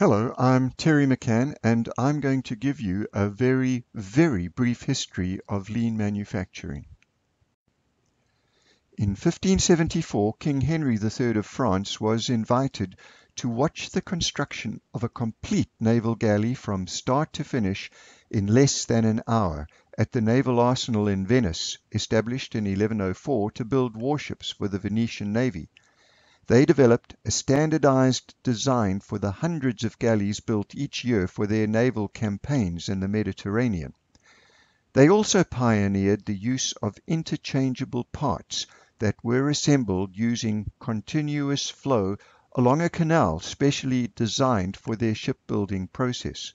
Hello, I'm Terry McCann and I'm going to give you a very, very brief history of lean manufacturing. In 1574, King Henry III of France was invited to watch the construction of a complete naval galley from start to finish in less than an hour at the naval arsenal in Venice, established in 1104 to build warships for the Venetian navy. They developed a standardized design for the hundreds of galleys built each year for their naval campaigns in the Mediterranean. They also pioneered the use of interchangeable parts that were assembled using continuous flow along a canal specially designed for their shipbuilding process.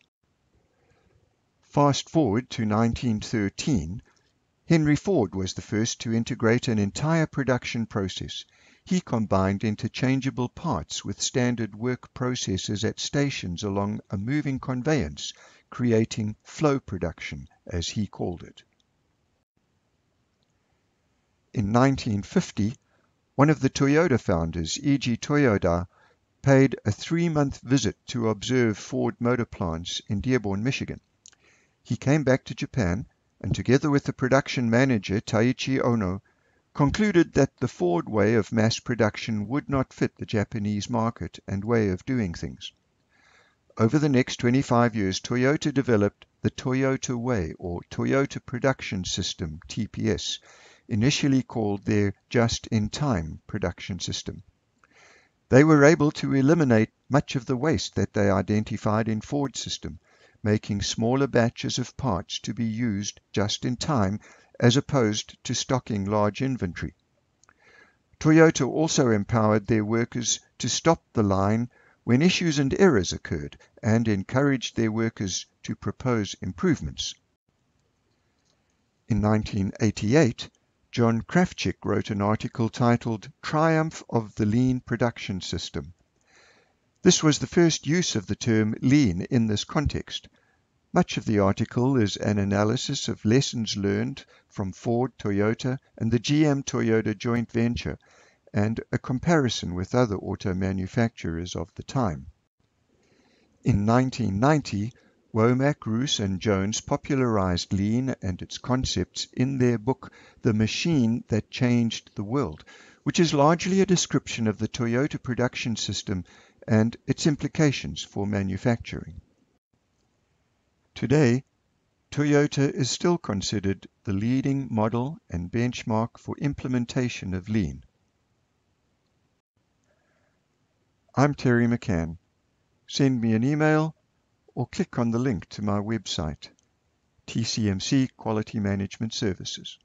Fast forward to 1913, Henry Ford was the first to integrate an entire production process he combined interchangeable parts with standard work processes at stations along a moving conveyance, creating flow production, as he called it. In 1950, one of the Toyota founders, Eiji Toyoda, paid a three-month visit to observe Ford motor plants in Dearborn, Michigan. He came back to Japan and together with the production manager Taiichi Ohno concluded that the Ford way of mass production would not fit the Japanese market and way of doing things. Over the next 25 years, Toyota developed the Toyota Way or Toyota Production System TPS, initially called their just-in-time production system. They were able to eliminate much of the waste that they identified in Ford's system, making smaller batches of parts to be used just in time as opposed to stocking large inventory. Toyota also empowered their workers to stop the line when issues and errors occurred and encouraged their workers to propose improvements. In 1988, John Krafcik wrote an article titled Triumph of the Lean Production System. This was the first use of the term lean in this context, much of the article is an analysis of lessons learned from Ford, Toyota, and the GM Toyota joint venture, and a comparison with other auto manufacturers of the time. In 1990, Womack, Roos, and Jones popularized lean and its concepts in their book The Machine That Changed the World, which is largely a description of the Toyota production system and its implications for manufacturing. Today, Toyota is still considered the leading model and benchmark for implementation of Lean. I'm Terry McCann. Send me an email or click on the link to my website, TCMC Quality Management Services.